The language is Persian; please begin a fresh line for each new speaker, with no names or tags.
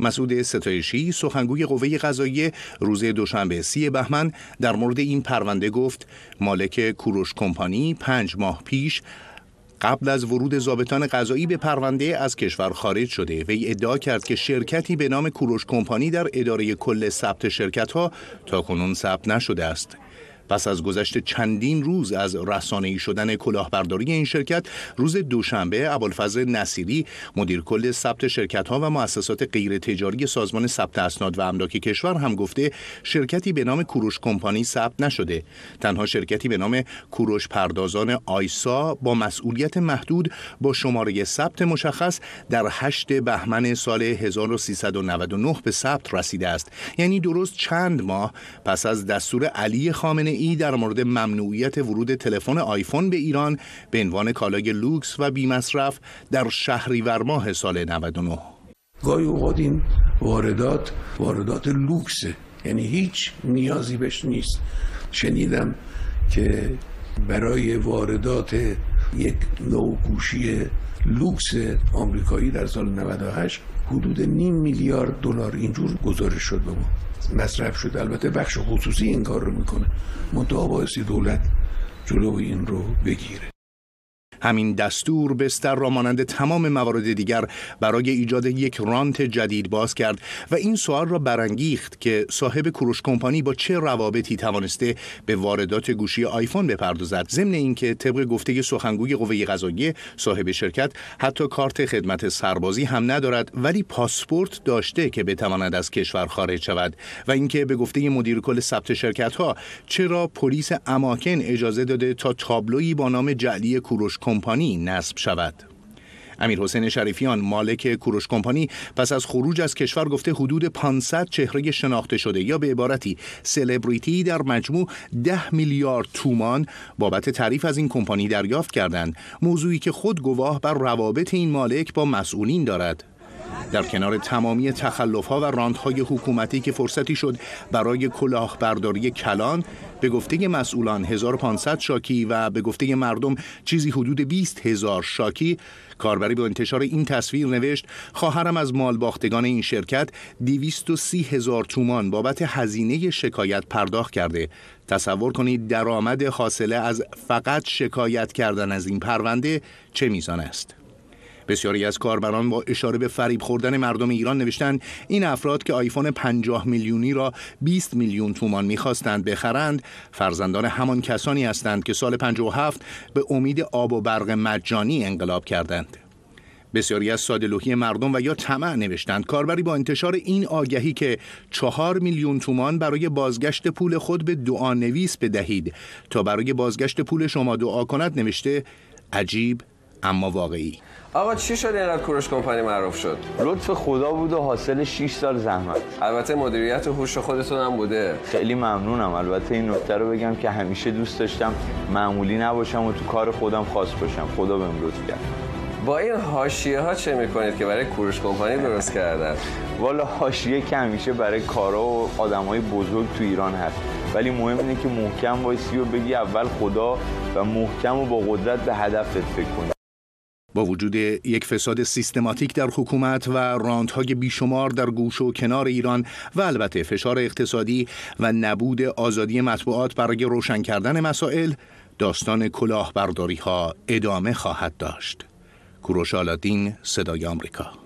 مسعود ستایشی سخنگوی قوه قضاییه روز دوشنبه سی بهمن. در مورد این پرونده گفت مالک کوروش کمپانی پنج ماه پیش قبل از ورود زابطان قضایی به پرونده از کشور خارج شده. وی ادعا کرد که شرکتی به نام کوروش کمپانی در اداره کل ثبت شرکت ها تا کنون ثبت نشده است. پس از گذشت چندین روز از رسانه‌ای شدن کلاهبرداری این شرکت روز دوشنبه ابوالفضل نصیری مدیر کل ثبت شرکت ها و مؤسسات غیر تجاری سازمان ثبت اسناد و املاک کشور هم گفته شرکتی به نام کوروش کمپانی ثبت نشده. تنها شرکتی به نام کوروش پردازان آیسا با مسئولیت محدود با شماره ثبت مشخص در 8 بهمن سال 1399 به ثبت رسیده است. یعنی درست چند ماه پس از دستور علی خامنه ای در مورد ممنوعیت ورود تلفن آیفون به ایران به عنوان کالای لوکس و بیمصرف در شهریور ماه سال 99
گاهی اوقات این واردات واردات لوکسه. یعنی هیچ نیازی بهش نیست. شنیدم که برای واردات یک نوع گوشی لوکس آمریکایی در سال 98 حدود نیم میلیارد دلار. اینجور گزارش شد به ما مصرف شده البته بخش خصوصی این کار رو می‌کنه. منتها بایستی دولت جلو این رو بگیره.
همین دستور بستر را مانند تمام موارد دیگر برای ایجاد یک رانت جدید باز کرد و این سوال را برانگیخت که صاحب کوروش کمپانی با چه روابطی توانسته به واردات گوشی آیفون بپردازد. ضمن اینکه طبق گفته سخنگوی قوه قضاییه صاحب شرکت حتی کارت خدمت سربازی هم ندارد ولی پاسپورت داشته که بتواند از کشور خارج شود. و اینکه به گفته مدیر کل ثبت شرکت ها چرا پلیس اماکن اجازه داده تا تابلویی با نام جعلی کوروش کمپانی نصب شود. امیر حسین شریفیان مالک کوروش کمپانی پس از خروج از کشور گفته حدود 500 چهره شناخته شده یا به عبارتی سلبریتی در مجموع 10 میلیارد تومان بابت تعریف از این کمپانی دریافت کردند. موضوعی که خود گواه بر روابط این مالک با مسئولین دارد. در کنار تمامی تخلفها و راندهای حکومتی که فرصتی شد برای کلاهبرداری کلان به گفته مسئولان 1500 شاکی و به گفته مردم چیزی حدود 20 هزار شاکی کاربری به انتشار این تصویر نوشت خواهرم از مال باختگان این شرکت 230 هزار تومان بابت هزینه شکایت پرداخت کرده. تصور کنید درآمد حاصله از فقط شکایت کردن از این پرونده چه میزان است. بسیاری از کاربران با اشاره به فریب خوردن مردم ایران نوشتند این افراد که آیفون 50 میلیونی را 20 میلیون تومان می‌خواستند بخرند فرزندان همان کسانی هستند که سال 57 به امید آب و برق مجانی انقلاب کردند. بسیاری از سادلوهی مردم و یا طمع نوشتند. کاربری با انتشار این آگهی که چهار میلیون تومان برای بازگشت پول خود به دعا نویس بدهید. تا برای بازگشت پول شما دعا کند نوشته عجیب اما واقعی.
آقا چی شد اینقدر کوروش کمپانی معروف شد؟
لطف خدا بود و حاصل 6 سال زحمت.
البته مدیریت و هوش خودتون هم بوده.
خیلی ممنونم. البته این نکته رو بگم که همیشه دوست داشتم معمولی نباشم و تو کار خودم خاص باشم. خدا بهم لطف کرد.
با این حاشیه ها چه می‌کنید که برای کوروش کمپانی درست کردن؟
والا حاشیه که همیشه برای کارا و آدمای بزرگ تو ایران هست. ولی مهم اینه که محکم وایسی و بگی اول خدا و محکم و با قدرت به هدفت فکر کنی.
با وجود یک فساد سیستماتیک در حکومت و راندهای بیشمار در گوش و کنار ایران و البته فشار اقتصادی و نبود آزادی مطبوعات برای روشن کردن مسائل داستان کلاهبرداری ها ادامه خواهد داشت. کوروش آلادین صدای آمریکا